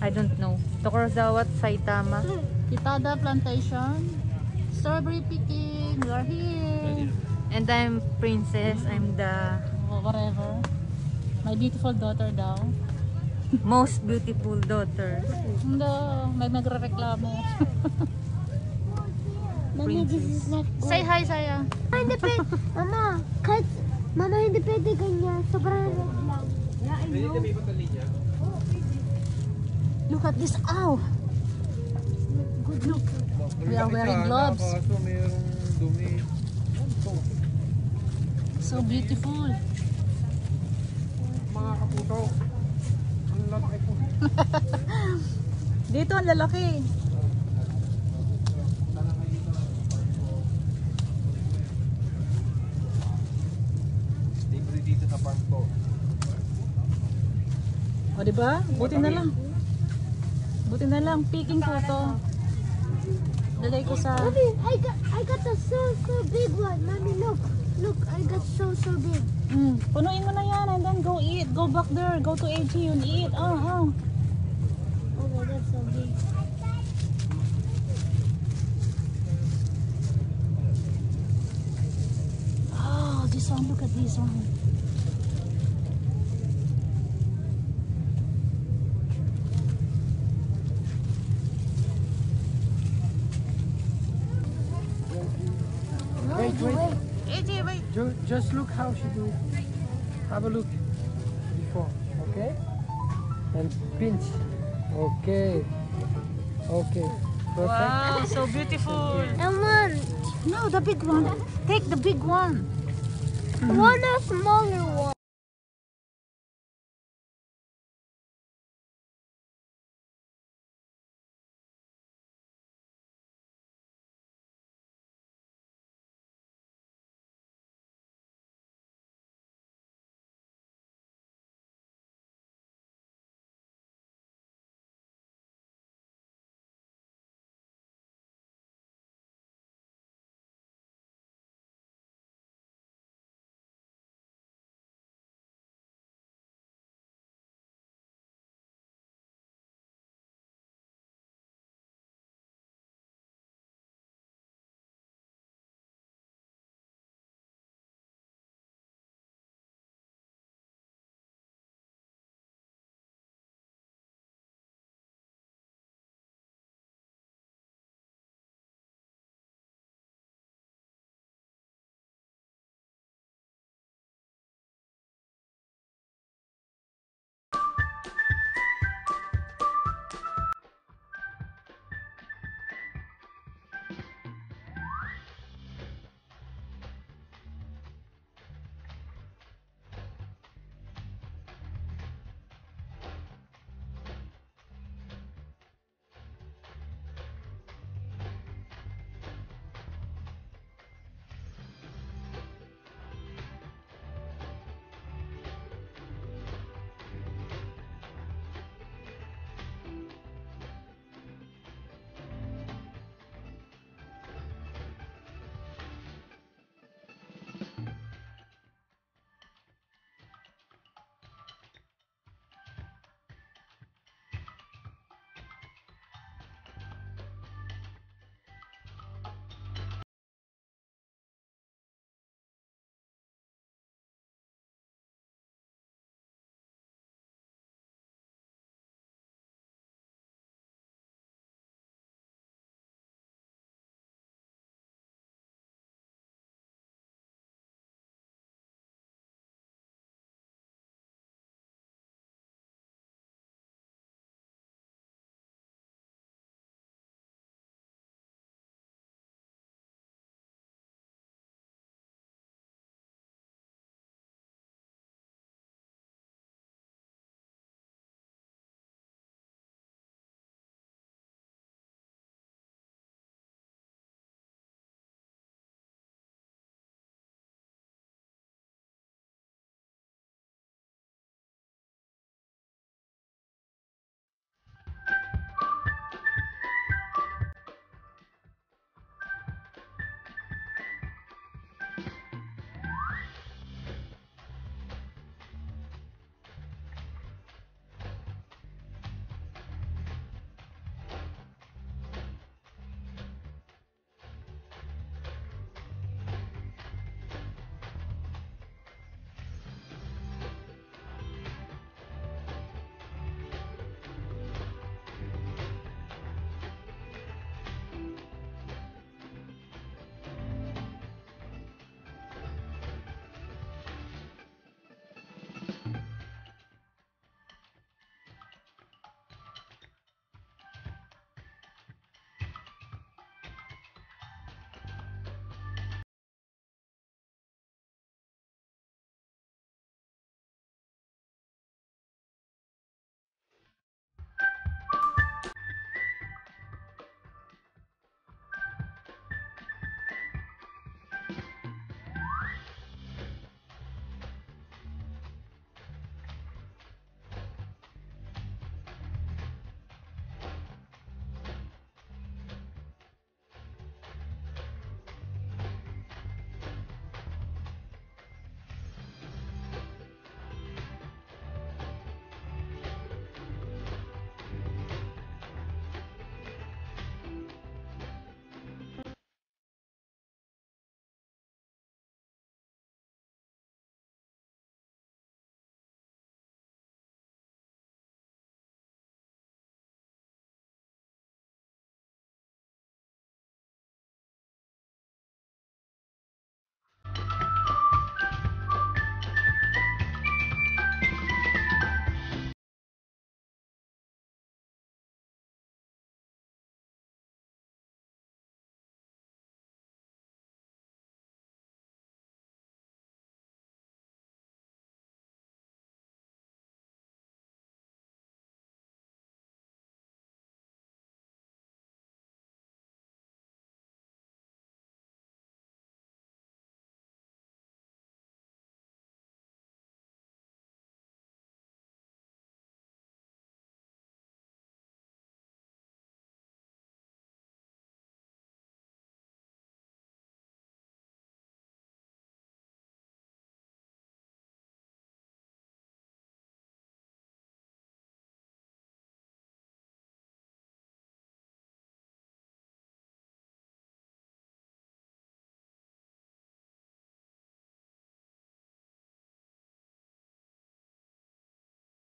I don't know. Tokurozawa, Saitama. Kitada Plantation. Strawberry picking. We are here. And I'm princess. I'm the Oh, whatever. My beautiful daughter daw. most beautiful daughter. Hindi, may nagre-reklamo. Mommy, this is not good. Say hi, Saya. Mama, hindi pwede. Mama, kahit, mama, hindi pwede ganyan. Sobrang lang. Look at this. Ow! Good look. We are wearing gloves. So beautiful. Mga kapuso. Ang laki po. Dito ang lalaki. Libre dito sa farm ko. O, di ba? Buti na lang. Buti na lang. Picking po to. Lagay ko sa... Mommy, I got, I got a so, so big one. Mommy, look. Look, I got so, so big. Mm, punuin mo na yan and then go eat. Go back there. Go to AG and eat. Oh, oh. Oh my god, so big. Oh, this one. Look at this one. Wait, wait. Wait. Ju- Just look how she do. Have a look before, okay? And pinch. Okay. Okay. Perfect. Wow, so beautiful. And one, No, the big one. Take the big one. one a smaller one.